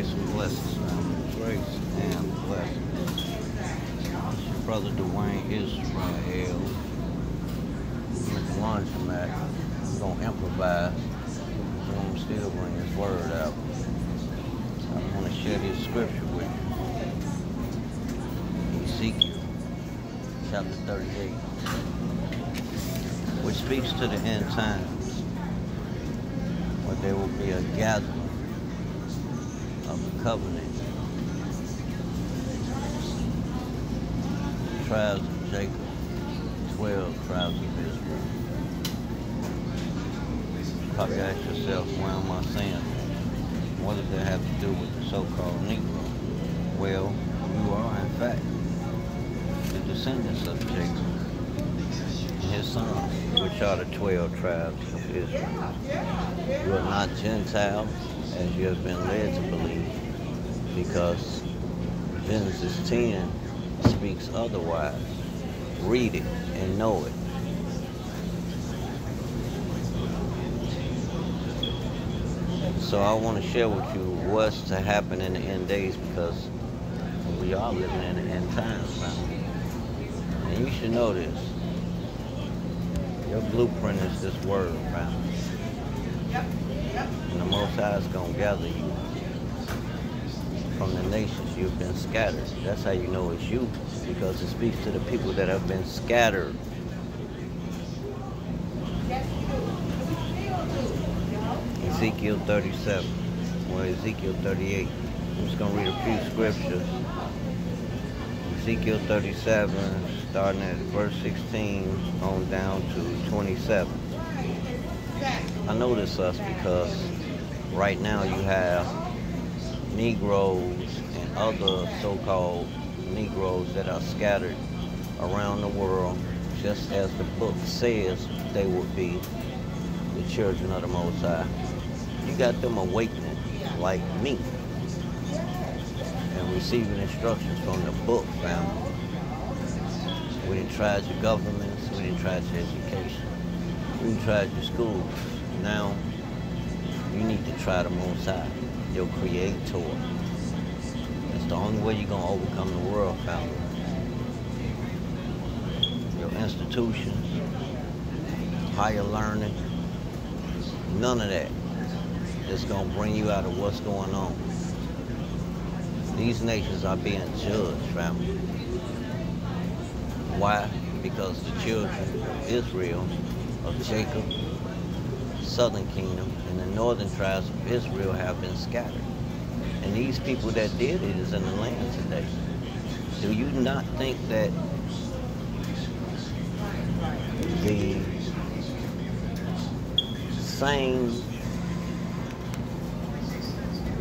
Grace and blessings, man. Grace and blessings. Brother Dewayne Israel. I'm the laundromat. I'm gonna improvise. I'm gonna still bring his word out. I want to share this scripture with you. Ezekiel chapter 38, which speaks to the end times, where there will be a gathering of the covenant. Tribes of Jacob, 12 tribes of Israel. Probably ask yourself, why am I saying? What does that have to do with the so-called Negro? Well, you are, in fact, the descendants of Jacob and his sons, which are the 12 tribes of Israel. You are not Gentiles, as you have been led to believe, because Genesis 10 speaks otherwise. Read it and know it. So I want to share with you what's to happen in the end days because we are living in the end times now. And you should know this. Your blueprint is this word, man. And the Most High is going to gather you from the nations you've been scattered. That's how you know it's you, because it speaks to the people that have been scattered. Ezekiel 37, or Ezekiel 38. I'm just going to read a few scriptures. Ezekiel 37, starting at verse 16 on down to 27. I this us because right now you have Negroes and other so-called Negroes that are scattered around the world, just as the book says they would be the children of the Most High. You got them awakening like me and receiving instructions from the book, family. We didn't try your governments, we didn't try your education, we didn't try your schools. Now, you need to try the Most High, your Creator. That's the only way you're going to overcome the world, family. Your institutions, higher learning, none of that is going to bring you out of what's going on. These nations are being judged, family. Why? Because the children of Israel, of Jacob, southern kingdom, and the northern tribes of Israel have been scattered. And these people that did it is in the land today. Do you not think that the same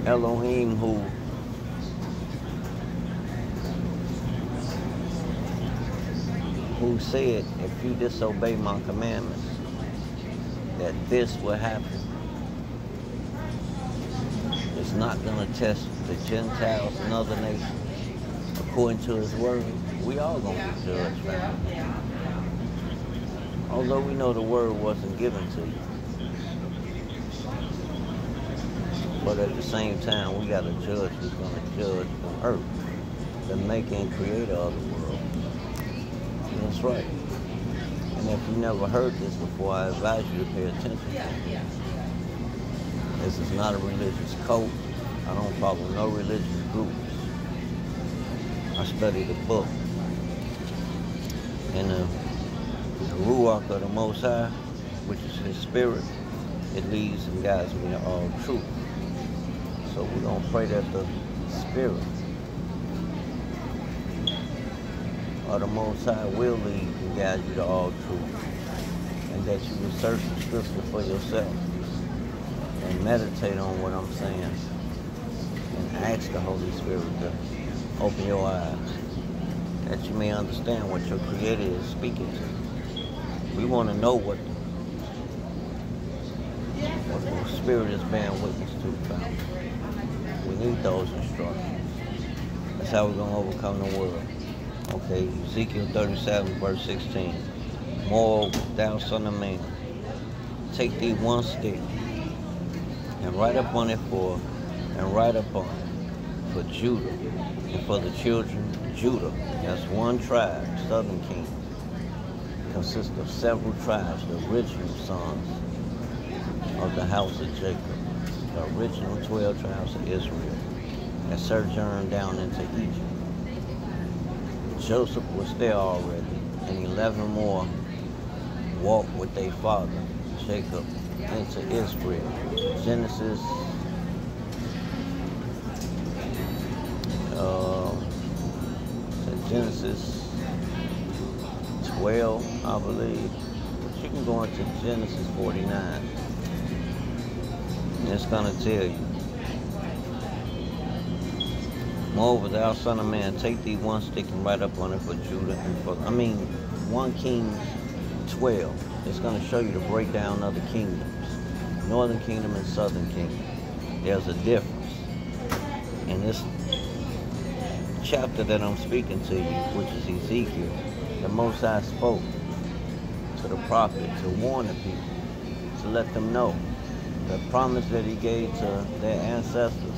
Elohim who who said, if you disobey my commandments, that this will happen. It's not going to test the Gentiles and other nations. According to his word, we all going to be judged. Although we know the word wasn't given to you. But at the same time, we got a judge who's going to judge the earth, the maker and creator of the world. That's right. And if you never heard this before, I advise you to pay attention. This is not a religious cult. I don't follow no religious groups. I study the book. And the, the Ruach of the Most High, which is his spirit, it leads and guides me to all truth. So we're going to pray that the spirit of the Most High will lead and guide you to all truth. And that you research the scripture for yourself. And meditate on what I'm saying. And ask the Holy Spirit to open your eyes. That you may understand what your Creator is speaking to. We want to know what, what the Spirit is bearing witness to, family. We need those instructions. That's how we're going to overcome the world. Okay, Ezekiel 37, verse 16. Moreover, thou son of man, take thee one stick, and write upon it for, and write upon it, for Judah, and for the children Judah. That's one tribe, southern kingdom. Consists of several tribes, the original sons of the house of Jacob, the original 12 tribes of Israel, that sojourned down into Egypt. Joseph was there already, and 11 more walked with their father, Jacob, into Israel. Genesis uh, Genesis 12, I believe. But you can go into Genesis 49. And it's going to tell you. Moreover, thou son of man, take thee one stick and write up on it for Judah and for, I mean, 1 Kings 12. It's going to show you the breakdown of the kingdoms. Northern kingdom and southern kingdom. There's a difference. In this chapter that I'm speaking to you, which is Ezekiel, the Most High spoke to the prophet to warn the people, to let them know the promise that he gave to their ancestors,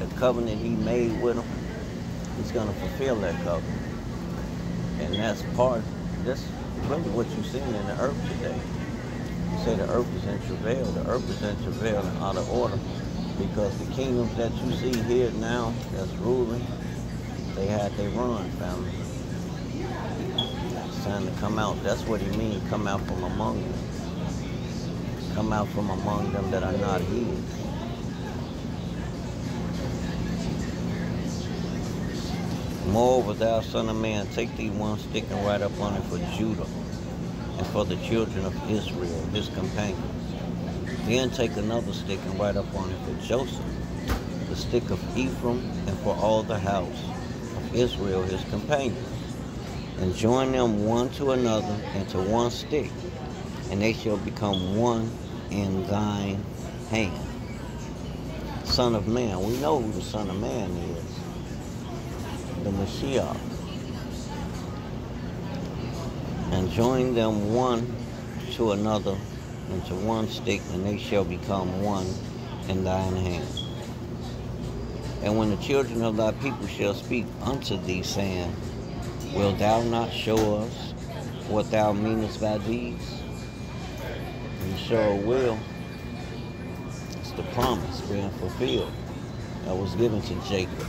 the covenant he made with them, he's going to fulfill that covenant. And that's part, that's really what you're seeing in the earth today. You say the earth is in travail. The earth is in travail and out of order because the kingdoms that you see here now that's ruling, they had their run, family. It's time to come out. That's what he means, come out from among them. Come out from among them that are not his. Moreover, thou son of man, take thee one stick and write up on it for Judah and for the children of Israel, his companions. Then take another stick and write up on it for Joseph, the stick of Ephraim, and for all the house of Israel, his companions. And join them one to another into one stick, and they shall become one in thine hand. Son of man, we know who the Son of Man is the Messiah and join them one to another into one stick, and they shall become one in thine hand. And when the children of thy people shall speak unto thee, saying, Wilt thou not show us what thou meanest by these? You sure will. It's the promise being fulfilled that was given to Jacob.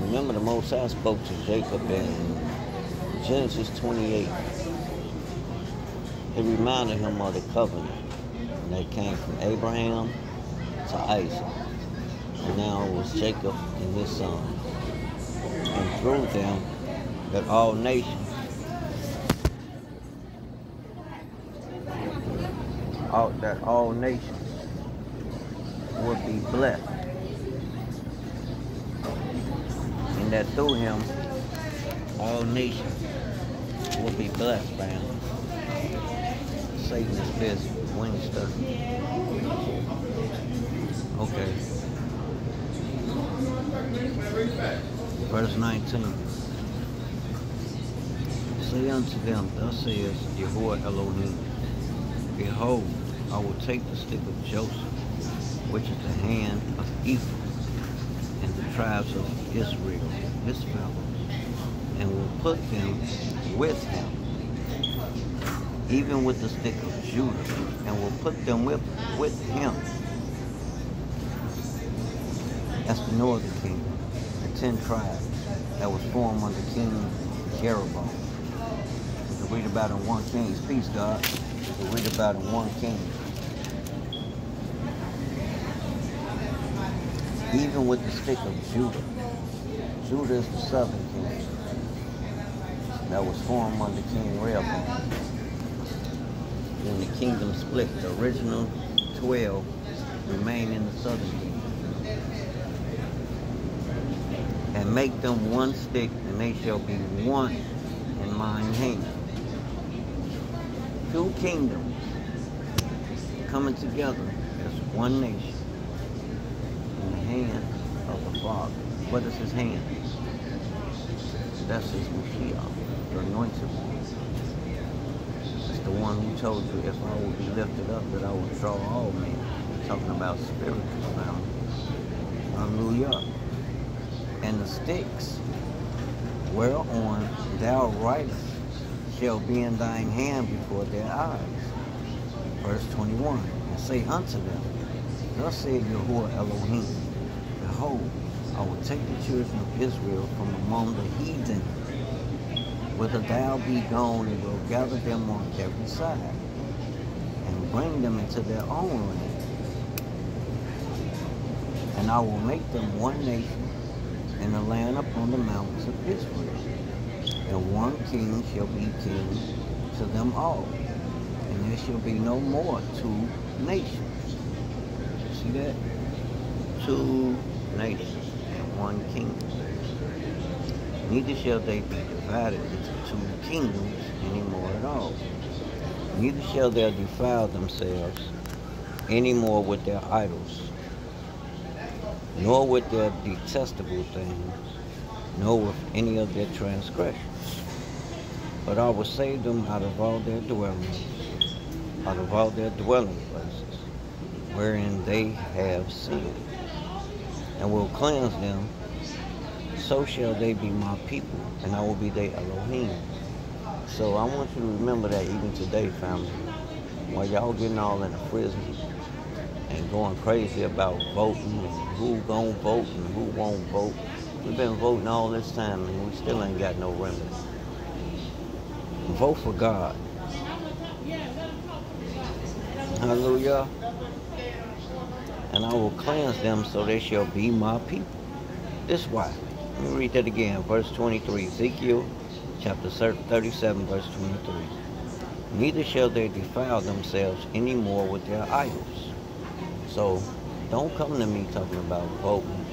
Remember the Most High spoke to Jacob in Genesis 28. He reminded him of the covenant that came from Abraham to Isaac. And now it was Jacob and his son. And through them that all nations all, that all nations would be blessed. That through him all nations will be blessed, fam. Satan is busy. Wing stuff. Okay. Verse 19. Say unto them, Thus says Jehovah Elohim, Behold, I will take the stick of Joseph, which is the hand of Ephraim, tribes of Israel, his fellows, and will put them with him, even with the stick of Judah, and will put them with, with him. That's the northern kingdom, the ten tribes that was formed under King Jeroboam. Can read about in 1 Kings. Peace, God. Can read about in 1 Kings. Even with the stick of Judah. Judah is the southern kingdom that was formed under King Rehoboam. When the kingdom split, the original 12 remain in the southern kingdom. And make them one stick, and they shall be one in mine hand. Two kingdoms coming together as one nation Father. What is his hand? That's his Mashiach, the anointed one. It's the one who told you, if I will be lifted up, that I will draw all men. talking about spiritual now. Hallelujah. and the sticks whereon thou writest shall be in thine hand before their eyes. Verse 21 And say unto them, Thus saith Yahuwah Elohim, Behold, I will take the children of Israel from among the heathen, whither thou be gone, and will gather them on every side, and bring them into their own land. And I will make them one nation in the land upon the mountains of Israel and one king shall be king to them all. And there shall be no more two nations. See that? Two nations one kingdom. Neither shall they be divided into two kingdoms any more at all. Neither shall they defile themselves any more with their idols, nor with their detestable things, nor with any of their transgressions. But I will save them out of all their dwellings, out of all their dwelling places, wherein they have sinned, and will cleanse them. So shall they be my people, and I will be their Elohim. So I want you to remember that even today, family. While y'all getting all in a frizzy and going crazy about voting and who gonna vote and who won't vote. We've been voting all this time and we still ain't got no remedy. Vote for God. Hallelujah. And I will cleanse them so they shall be my people. This why. Let me read that again. Verse 23. Ezekiel chapter 37, verse 23. Neither shall they defile themselves any more with their idols. So don't come to me talking about voting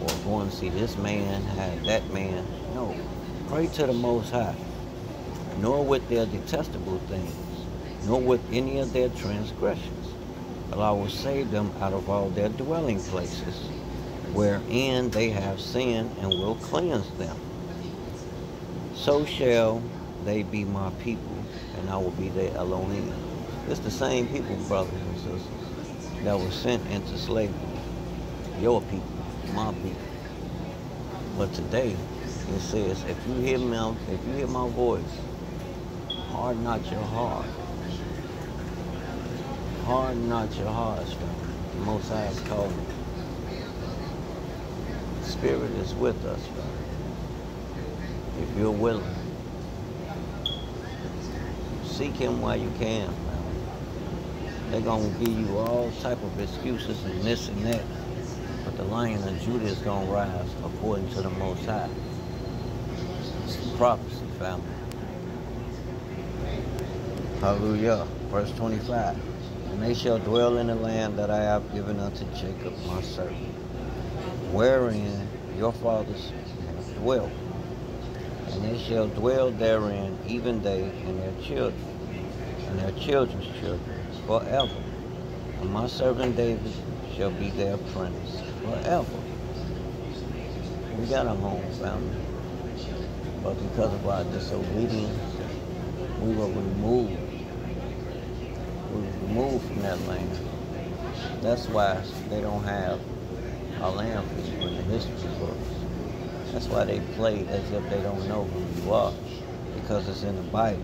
or going to see this man, have that man. No. Pray to the Most High nor with their detestable things, nor with any of their transgressions. But I will save them out of all their dwelling places, wherein they have sinned, and will cleanse them. So shall they be my people, and I will be their Elohim. It's the same people, brothers and sisters, that were sent into slavery. Your people, my people. But today, it says, if you hear me, if you hear my voice, Harden not your heart. Harden not your hearts. The Most High is calling. The Spirit is with us, family. If you're willing. Seek Him while you can. They're to give you all type of excuses and this and that. But the Lion of Judah is to rise according to the Most High. It's prophecy, family. Hallelujah. Verse 25. And they shall dwell in the land that I have given unto Jacob my servant, wherein your fathers have dwelt. And they shall dwell therein, even they and their children, and their children's children, forever. And my servant David shall be their prince forever. We got a home, family. But because of our disobedience, we were removed removed from that land. That's why they don't have a land for you in the history books. That's why they play as if they don't know who you are, because it's in the Bible.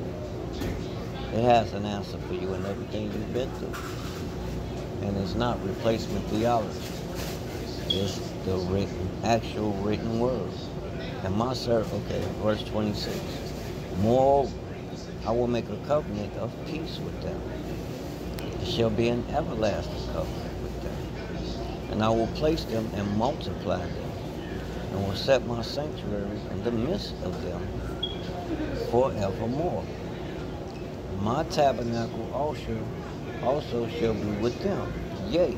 It has an answer for you and everything you've been through. And it's not replacement theology. It's the written, actual written word. And my servant, okay, verse 26. Moreover, I will make a covenant of peace with them shall be an everlasting covenant with them. And I will place them and multiply them, and will set my sanctuary in the midst of them forevermore. My tabernacle also, also shall be with them. Yea,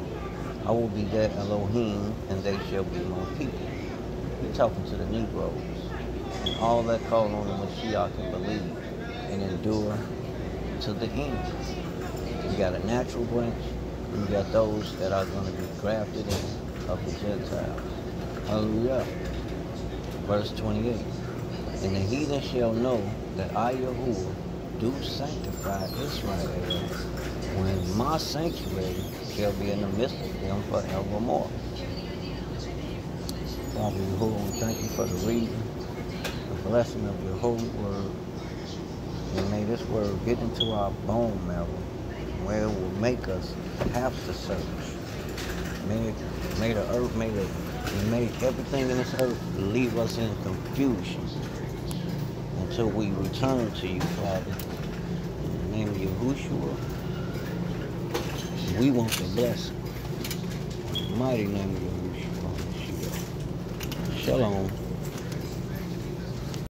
I will be their Elohim, and they shall be my people. He's talking to the Negroes and all that call on the Mashiach and believe and endure to the end. You got a natural branch, and you got those that are going to be grafted in of the Gentiles. Hallelujah. Verse 28. And the heathen shall know that I, Yahuwah, do sanctify Israel, when my sanctuary shall be in the midst of them forevermore. Father Yahuwah, we thank you for the reading, the blessing of your holy word. And may this word get into our bone marrow, it will make us have to search. May, may the earth, may the may everything in this earth leave us in confusion until we return to you, Father. In the name of Yahushua, we want the blessing. Mighty name of Yahushua. Shalom.